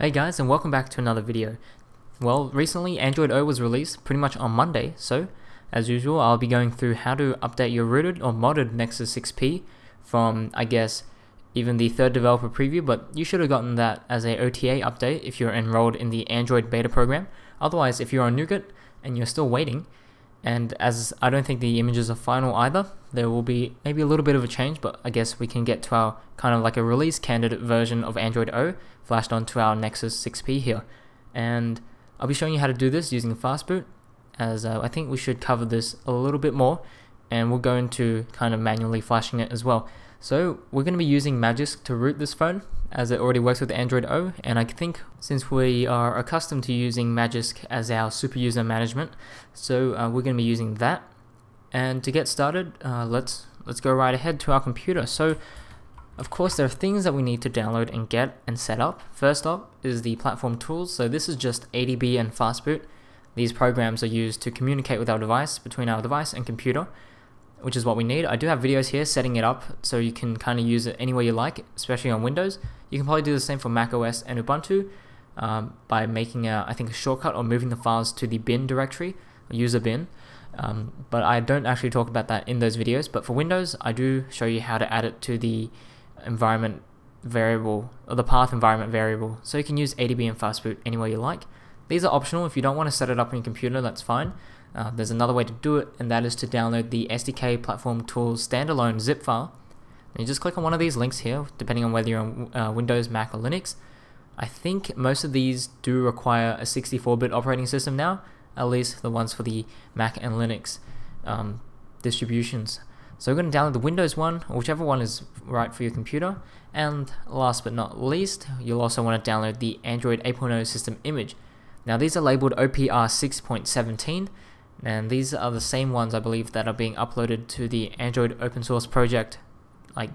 Hey guys and welcome back to another video. Well, recently Android O was released pretty much on Monday, so as usual I'll be going through how to update your rooted or modded Nexus 6P from, I guess, even the third developer preview, but you should have gotten that as a OTA update if you're enrolled in the Android beta program. Otherwise, if you're on Nougat and you're still waiting, and as I don't think the images are final either, there will be maybe a little bit of a change, but I guess we can get to our kind of like a release candidate version of Android O flashed onto our Nexus 6P here. And I'll be showing you how to do this using Fastboot, as uh, I think we should cover this a little bit more, and we'll go into kind of manually flashing it as well. So we're going to be using Magisk to root this phone, as it already works with Android O, and I think since we are accustomed to using Magisk as our super user management, so uh, we're going to be using that. And to get started, uh, let's let's go right ahead to our computer. So, of course, there are things that we need to download and get and set up. First up is the platform tools. So this is just ADB and Fastboot. These programs are used to communicate with our device, between our device and computer which is what we need. I do have videos here setting it up so you can kind of use it anywhere you like, especially on Windows. You can probably do the same for Mac OS and Ubuntu um, by making, a, I think, a shortcut or moving the files to the bin directory, user bin. Um, but I don't actually talk about that in those videos. But for Windows, I do show you how to add it to the environment variable or the path environment variable. So you can use ADB and Fastboot any way you like. These are optional. If you don't want to set it up on your computer, that's fine. Uh, there's another way to do it, and that is to download the SDK Platform Tools standalone zip file. And you just click on one of these links here, depending on whether you're on uh, Windows, Mac, or Linux. I think most of these do require a 64-bit operating system now, at least the ones for the Mac and Linux um, distributions. So we're going to download the Windows one, or whichever one is right for your computer. And last but not least, you'll also want to download the Android 8.0 system image. Now these are labeled OPR 6.17, and these are the same ones I believe that are being uploaded to the Android open source project like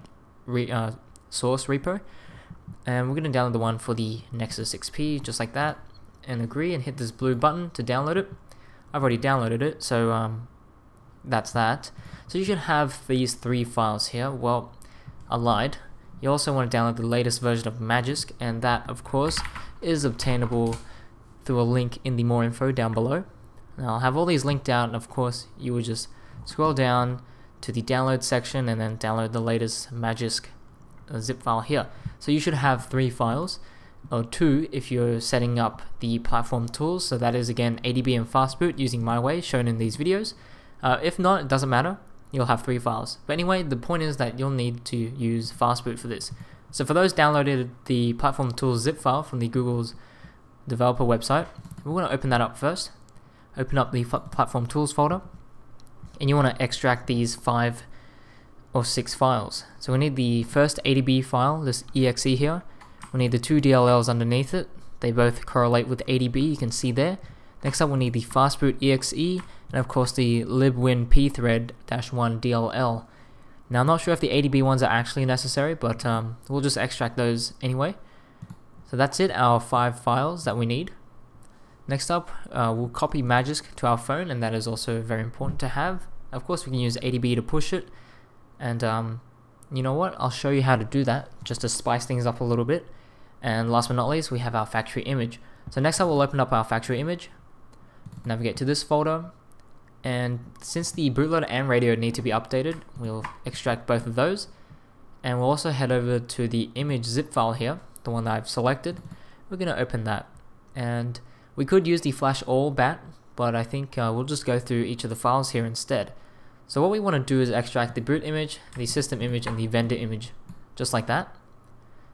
re, uh, source repo. And we're going to download the one for the Nexus 6P just like that and agree and hit this blue button to download it. I've already downloaded it so um, that's that. So you should have these three files here. Well I lied you also want to download the latest version of Magisk and that of course is obtainable through a link in the more info down below now I'll have all these linked out and of course you would just scroll down to the download section and then download the latest Magisk uh, zip file here. So you should have three files or two if you're setting up the platform tools. So that is again ADB and Fastboot using my way shown in these videos. Uh, if not, it doesn't matter. You'll have three files. But anyway, the point is that you'll need to use Fastboot for this. So for those downloaded the platform tools zip file from the Google's developer website, we're going to open that up first open up the platform tools folder and you want to extract these five or six files. So we need the first ADB file, this exe here. We need the two DLLs underneath it. They both correlate with ADB, you can see there. Next up we'll need the fastboot exe and of course the libwin pthread-1 DLL. Now I'm not sure if the ADB ones are actually necessary, but um, we'll just extract those anyway. So that's it, our five files that we need. Next up, uh, we'll copy Magisk to our phone, and that is also very important to have. Of course, we can use ADB to push it, and um, you know what? I'll show you how to do that, just to spice things up a little bit. And last but not least, we have our factory image. So next up, we'll open up our factory image, navigate to this folder, and since the bootloader and radio need to be updated, we'll extract both of those. And we'll also head over to the image zip file here, the one that I've selected. We're going to open that. And we could use the flash all bat, but I think uh, we'll just go through each of the files here instead. So what we want to do is extract the boot image, the system image, and the vendor image, just like that.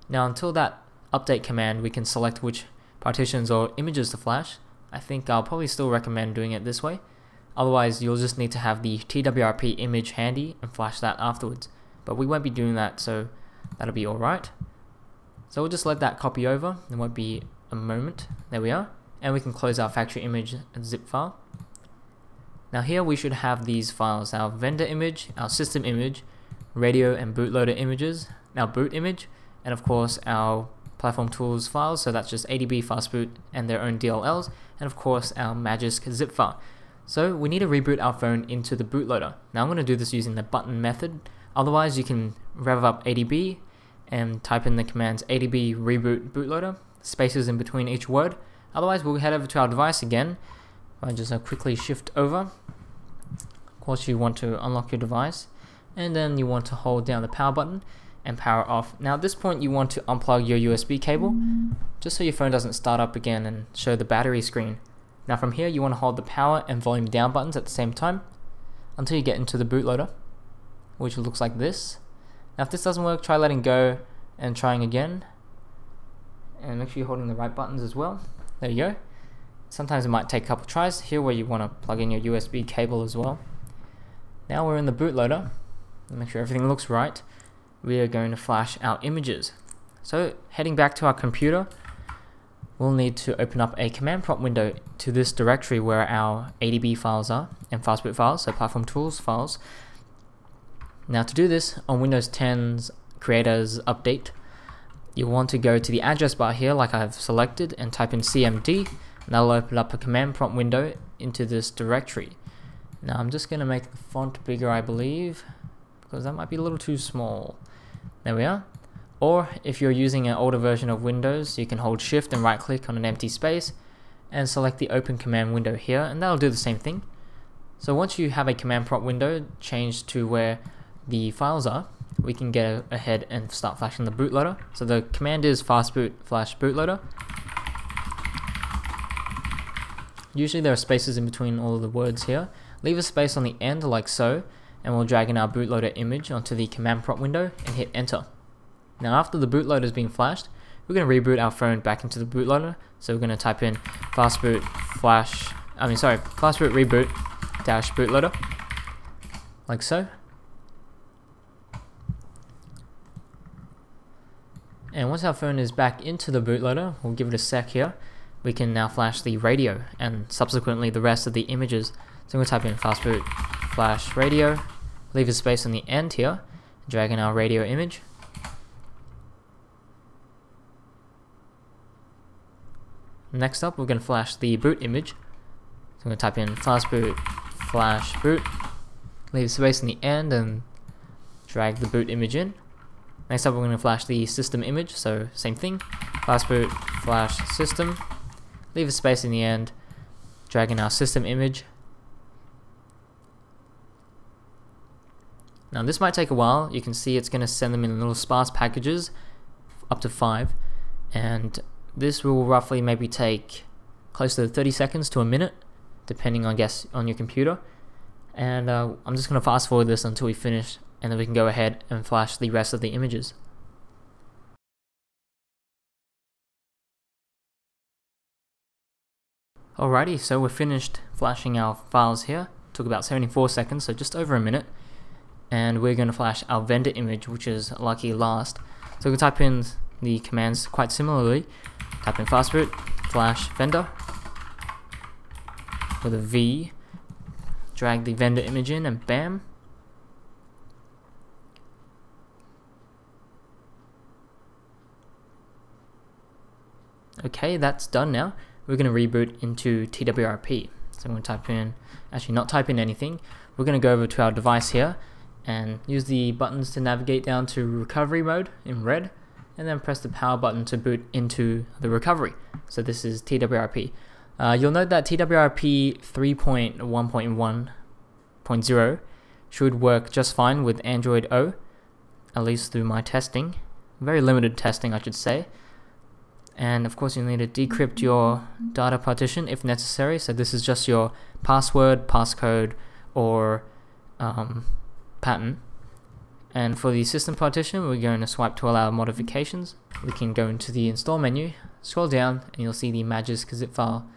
Now until that update command, we can select which partitions or images to flash. I think I'll probably still recommend doing it this way. Otherwise, you'll just need to have the TWRP image handy and flash that afterwards. But we won't be doing that, so that'll be alright. So we'll just let that copy over. It won't be a moment. There we are and we can close our factory image zip file. Now here we should have these files, our vendor image, our system image, radio and bootloader images, our boot image, and of course our platform tools files, so that's just ADB, Fastboot, and their own DLLs, and of course our Magisk zip file. So we need to reboot our phone into the bootloader. Now I'm going to do this using the button method, otherwise you can rev up ADB and type in the commands ADB reboot bootloader, spaces in between each word. Otherwise, we'll head over to our device again. I just uh, quickly shift over. Of course, you want to unlock your device, and then you want to hold down the power button and power off. Now at this point you want to unplug your USB cable just so your phone doesn't start up again and show the battery screen. Now from here you want to hold the power and volume down buttons at the same time until you get into the bootloader which looks like this. Now if this doesn't work try letting go and trying again and make sure you're holding the right buttons as well. There you go. Sometimes it might take a couple tries here where you want to plug in your USB cable as well. Now we're in the bootloader. Make sure everything looks right we are going to flash our images. So heading back to our computer, we'll need to open up a command prompt window to this directory where our ADB files are and fastboot files, so platform tools files. Now to do this on Windows 10's creators update, you'll want to go to the address bar here like I've selected and type in cmd and that'll open up a command prompt window into this directory. Now I'm just going to make the font bigger I believe because that might be a little too small. There we are. Or if you're using an older version of Windows, you can hold shift and right click on an empty space and select the open command window here and that'll do the same thing. So once you have a command prompt window changed to where the files are, we can get ahead and start flashing the bootloader. So the command is fastboot flash bootloader. Usually there are spaces in between all of the words here. Leave a space on the end like so and we'll drag in our bootloader image onto the command prompt window and hit enter. Now after the bootloader has been flashed, we're going to reboot our phone back into the bootloader. So we're going to type in fastboot flash, I mean sorry, fastboot reboot dash bootloader, like so. And once our phone is back into the bootloader, we'll give it a sec here, we can now flash the radio and subsequently the rest of the images. So I'm going to type in fastboot flash radio, leave a space on the end here, drag in our radio image. Next up, we're going to flash the boot image. So I'm going to type in fastboot flash boot, leave a space on the end and drag the boot image in. Next up, we're going to flash the system image, so same thing, Flash fastboot flash system, leave a space in the end, drag in our system image, Now this might take a while. You can see it's going to send them in little sparse packages, up to 5. And this will roughly maybe take close to 30 seconds to a minute, depending I guess on your computer. And uh, I'm just going to fast forward this until we finish and then we can go ahead and flash the rest of the images. Alrighty, so we're finished flashing our files here. Took about 74 seconds, so just over a minute. And we're going to flash our vendor image which is lucky last. So we can type in the commands quite similarly. Type in fastboot flash vendor with a V. Drag the vendor image in and bam okay that's done now we're going to reboot into TWRP so I'm going to type in actually not type in anything we're going to go over to our device here and use the buttons to navigate down to recovery mode in red and then press the power button to boot into the recovery. So this is TWRP. Uh, you'll note that TWRP 3.1.1.0 should work just fine with Android O, at least through my testing. Very limited testing, I should say. And of course, you'll need to decrypt your data partition if necessary. So this is just your password, passcode, or um, pattern. And for the system partition, we're going to swipe to allow modifications. We can go into the install menu, scroll down, and you'll see the Magisk zip file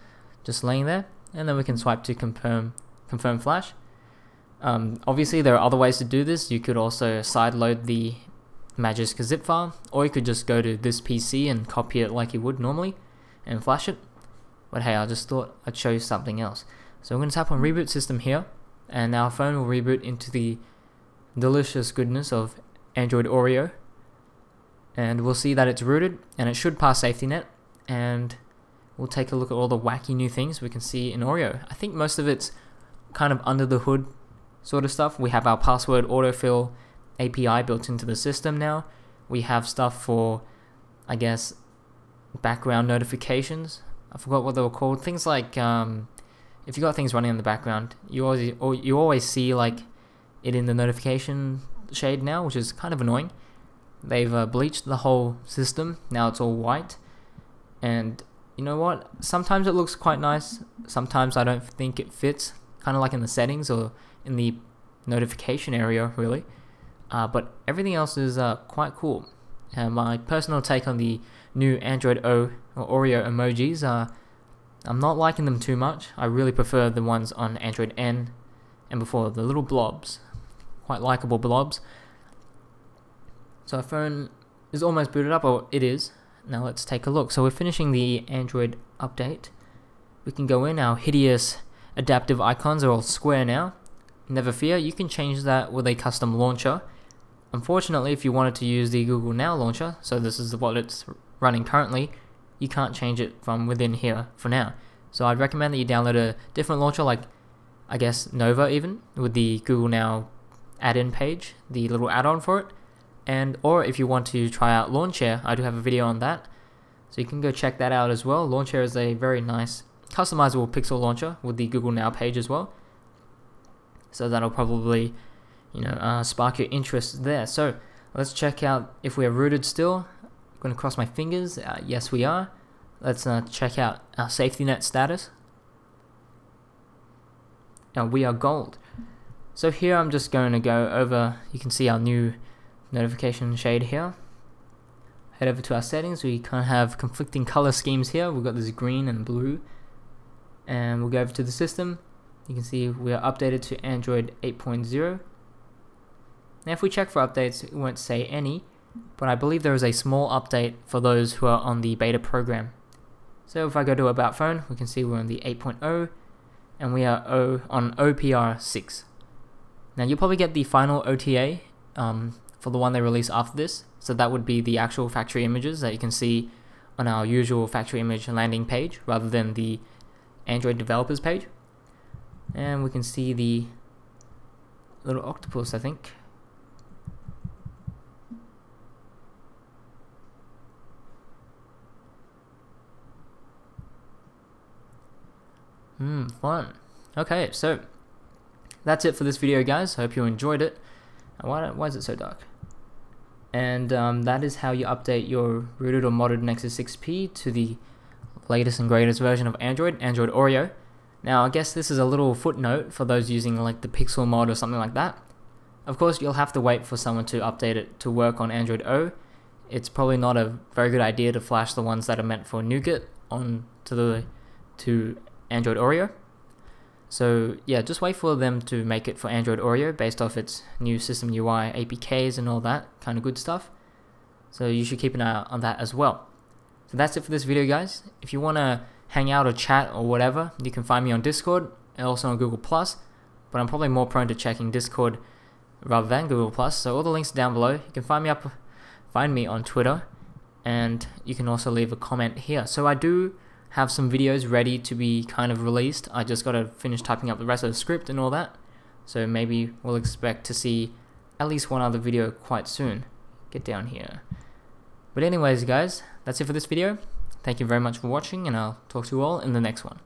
just laying there. And then we can swipe to confirm confirm flash. Um, obviously, there are other ways to do this. You could also sideload the Magisk zip file, or you could just go to this PC and copy it like you would normally and flash it. But hey, I just thought I'd show you something else. So I'm going to tap on reboot system here, and our phone will reboot into the delicious goodness of Android Oreo. And we'll see that it's rooted and it should pass SafetyNet. And we'll take a look at all the wacky new things we can see in Oreo. I think most of it's kind of under the hood sort of stuff. We have our password autofill API built into the system now. We have stuff for, I guess, background notifications. I forgot what they were called. Things like um, if you got things running in the background, you always you always see like it in the notification shade now, which is kind of annoying. They've uh, bleached the whole system. Now it's all white, and you know what? Sometimes it looks quite nice. Sometimes I don't think it fits. Kind of like in the settings or in the notification area, really. Uh, but everything else is uh, quite cool. And my personal take on the new Android O or Oreo emojis are I'm not liking them too much. I really prefer the ones on Android N and before the little blobs. Quite likable blobs. So our phone is almost booted up, or it is. Now let's take a look. So we're finishing the Android update. We can go in, our hideous adaptive icons are all square now. Never fear, you can change that with a custom launcher. Unfortunately, if you wanted to use the Google Now launcher, so this is what it's running currently, you can't change it from within here for now. So I'd recommend that you download a different launcher like, I guess, Nova even, with the Google Now add-in page, the little add-on for it. And or if you want to try out Lawnchair, I do have a video on that. So you can go check that out as well. Lawnchair is a very nice customizable pixel launcher with the Google Now page as well. So that'll probably you know, uh, spark your interest there. So let's check out if we are rooted still. I'm going to cross my fingers. Uh, yes, we are. Let's uh, check out our SafetyNet status. Now we are gold. So here I'm just going to go over, you can see our new notification shade here. Head over to our settings, we kind of have conflicting color schemes here. We've got this green and blue. And we'll go over to the system. You can see we are updated to Android 8.0. Now if we check for updates, it won't say any, but I believe there is a small update for those who are on the beta program. So if I go to About Phone, we can see we're on the 8.0, and we are o on OPR 6. Now you'll probably get the final OTA um, for the one they release after this, so that would be the actual factory images that you can see on our usual factory image landing page, rather than the Android developers page. And we can see the little octopus, I think, Hmm, fun. Okay, so that's it for this video, guys. Hope you enjoyed it. Why, why is it so dark? And um, that is how you update your rooted or modded Nexus 6P to the latest and greatest version of Android, Android Oreo. Now, I guess this is a little footnote for those using like the Pixel mod or something like that. Of course, you'll have to wait for someone to update it to work on Android O. It's probably not a very good idea to flash the ones that are meant for Nougat on to the to Android Oreo. So yeah, just wait for them to make it for Android Oreo based off its new system UI, APKs and all that kind of good stuff. So you should keep an eye on that as well. So that's it for this video guys. If you want to hang out or chat or whatever, you can find me on Discord and also on Google+. But I'm probably more prone to checking Discord rather than Google+. So all the links down below. You can find me up, find me on Twitter, and you can also leave a comment here. So I do have some videos ready to be kind of released. I just got to finish typing up the rest of the script and all that. So maybe we'll expect to see at least one other video quite soon. Get down here. But anyways guys, that's it for this video. Thank you very much for watching and I'll talk to you all in the next one.